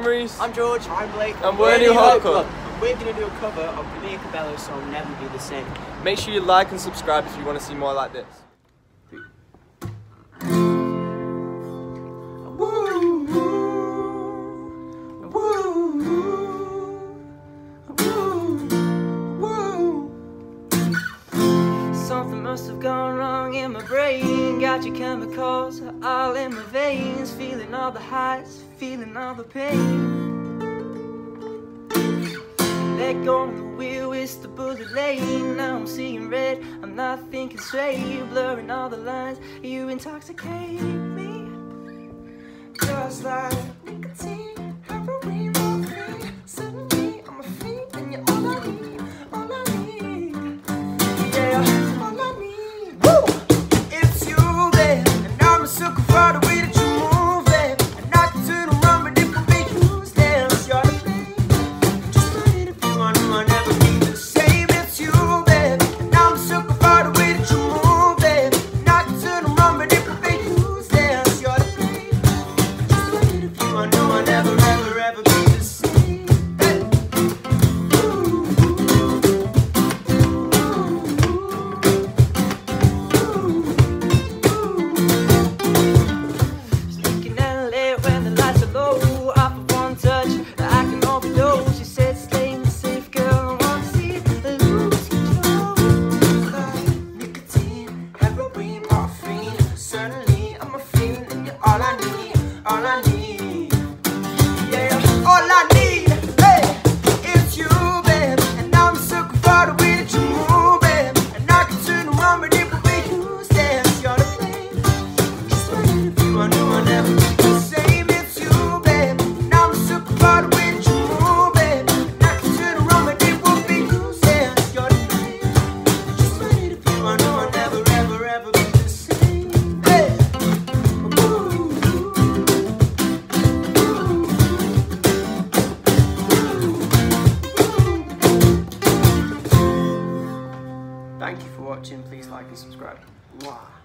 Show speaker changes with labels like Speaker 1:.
Speaker 1: I'm Reece.
Speaker 2: I'm George. I'm Blake.
Speaker 1: And we're New Hope Club.
Speaker 2: We're going to do a cover of Camila Cabello's song Never Be the Same.
Speaker 1: Make sure you like and subscribe if you want to see more like this.
Speaker 3: Something must have gone wrong in my brain. Got your chemicals all in my veins. Feeling all the highs, feeling all the pain. Let go on the wheel, it's the bullet lane. Now I'm seeing red, I'm not thinking straight. You blurring all the lines, you intoxicate me. Just like nicotine, all I need. Yeah, all I need, hey, it's you, babe. And I'm you move, babe. And I can turn around, but it will be you. You're the flame. Just you want to, I'll never Thank you for watching. Please like and subscribe. Mwah.